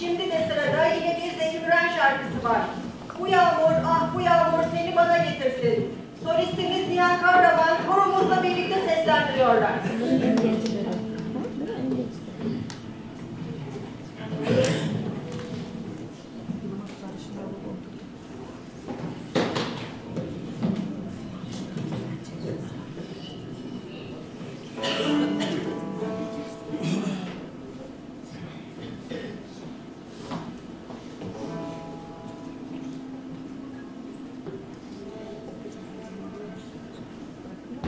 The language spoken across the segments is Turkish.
Şimdi de sırada yine bir Zeki şarkısı var. Bu yağmur, ah bu yağmur seni bana getirsin. Solistimiz Nihan Kahraman korumuzla birlikte seslendiriyorlar.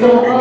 있어.